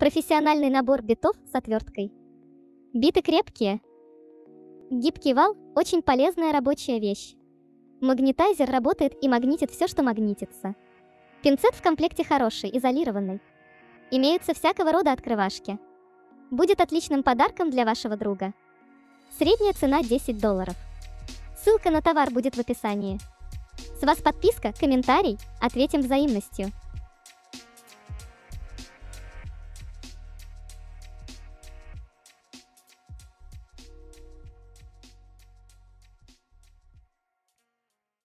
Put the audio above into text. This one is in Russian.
Профессиональный набор битов с отверткой. Биты крепкие. Гибкий вал – очень полезная рабочая вещь. Магнитайзер работает и магнитит все, что магнитится. Пинцет в комплекте хороший, изолированный. Имеются всякого рода открывашки. Будет отличным подарком для вашего друга. Средняя цена 10 долларов. Ссылка на товар будет в описании. С вас подписка, комментарий, ответим взаимностью.